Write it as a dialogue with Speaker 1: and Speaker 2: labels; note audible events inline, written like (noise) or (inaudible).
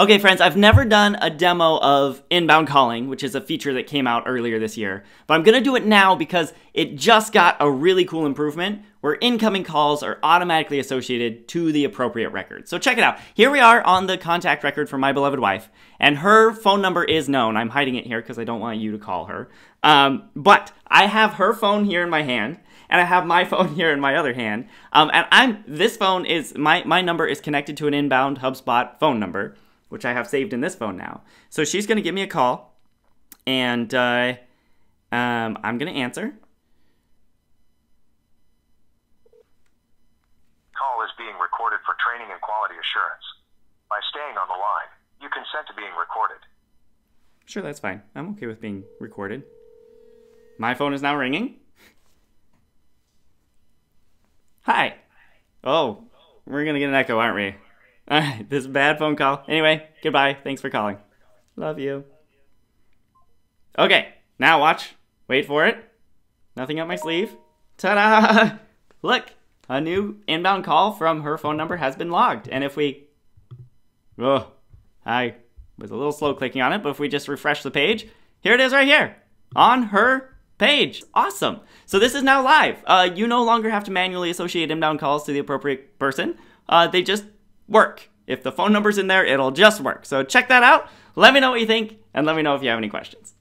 Speaker 1: Okay, friends, I've never done a demo of inbound calling, which is a feature that came out earlier this year, but I'm gonna do it now because it just got a really cool improvement where incoming calls are automatically associated to the appropriate record. So check it out. Here we are on the contact record for my beloved wife, and her phone number is known. I'm hiding it here because I don't want you to call her. Um, but I have her phone here in my hand, and I have my (laughs) phone here in my other hand. Um, and I'm this phone is my my number is connected to an inbound HubSpot phone number which I have saved in this phone now. So she's going to give me a call, and uh, um, I'm going to answer.
Speaker 2: Call is being recorded for training and quality assurance. By staying on the line, you consent to being recorded.
Speaker 1: Sure, that's fine. I'm okay with being recorded. My phone is now ringing. Hi. Oh, we're going to get an echo, aren't we? Alright, this is a bad phone call. Anyway, goodbye. Thanks for calling. Love you. Okay, now watch. Wait for it. Nothing up my sleeve. Ta-da! (laughs) Look, a new inbound call from her phone number has been logged. And if we... Oh, I was a little slow clicking on it, but if we just refresh the page, here it is right here on her page. Awesome. So this is now live. Uh, you no longer have to manually associate inbound calls to the appropriate person. Uh, they just work. If the phone number's in there, it'll just work. So check that out. Let me know what you think, and let me know if you have any questions.